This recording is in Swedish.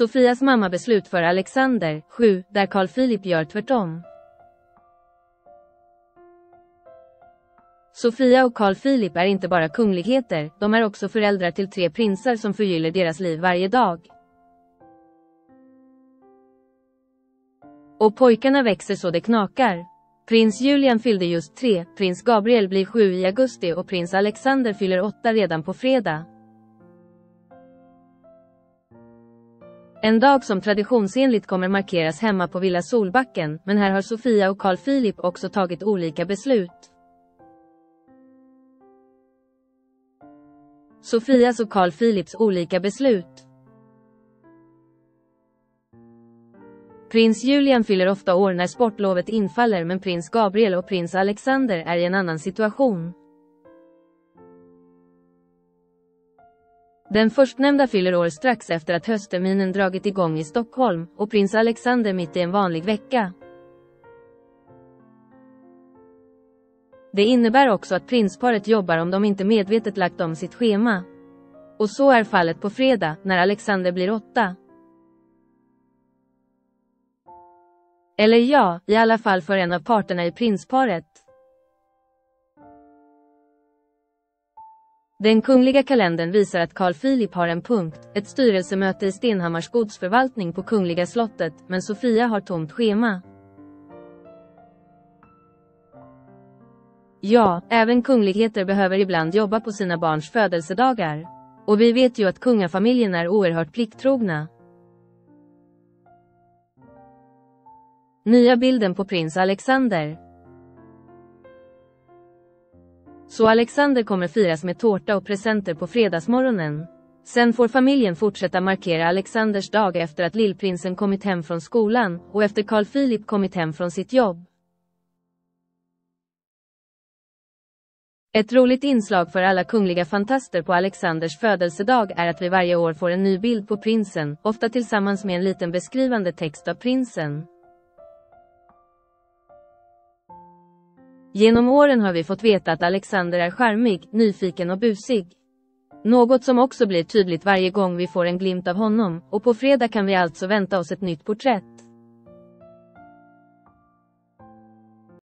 Sofias mamma beslutför Alexander, 7, där Carl Philip gör tvärtom. Sofia och Carl Philip är inte bara kungligheter, de är också föräldrar till tre prinsar som förgyller deras liv varje dag. Och pojkarna växer så det knakar. Prins Julian fyllde just tre, prins Gabriel blir sju i augusti och prins Alexander fyller åtta redan på fredag. En dag som traditionsenligt kommer markeras hemma på Villa Solbacken, men här har Sofia och Carl Philip också tagit olika beslut. Sofias och Carl Philips olika beslut. Prins Julian fyller ofta år när sportlovet infaller men prins Gabriel och prins Alexander är i en annan situation. Den förstnämnda fyller år strax efter att höstterminen dragit igång i Stockholm och prins Alexander mitt i en vanlig vecka. Det innebär också att prinsparet jobbar om de inte medvetet lagt om sitt schema. Och så är fallet på fredag, när Alexander blir åtta. Eller ja, i alla fall för en av parterna i prinsparet. Den kungliga kalendern visar att Carl Philip har en punkt, ett styrelsemöte i Stenhammars godsförvaltning på Kungliga slottet, men Sofia har tomt schema. Ja, även kungligheter behöver ibland jobba på sina barns födelsedagar. Och vi vet ju att kungafamiljen är oerhört plikttrogna. Nya bilden på prins Alexander. Så Alexander kommer firas med tårta och presenter på fredagsmorgonen. Sen får familjen fortsätta markera Alexanders dag efter att lillprinsen kommit hem från skolan och efter Carl Philip kommit hem från sitt jobb. Ett roligt inslag för alla kungliga fantaster på Alexanders födelsedag är att vi varje år får en ny bild på prinsen, ofta tillsammans med en liten beskrivande text av prinsen. Genom åren har vi fått veta att Alexander är charmig, nyfiken och busig. Något som också blir tydligt varje gång vi får en glimt av honom, och på fredag kan vi alltså vänta oss ett nytt porträtt.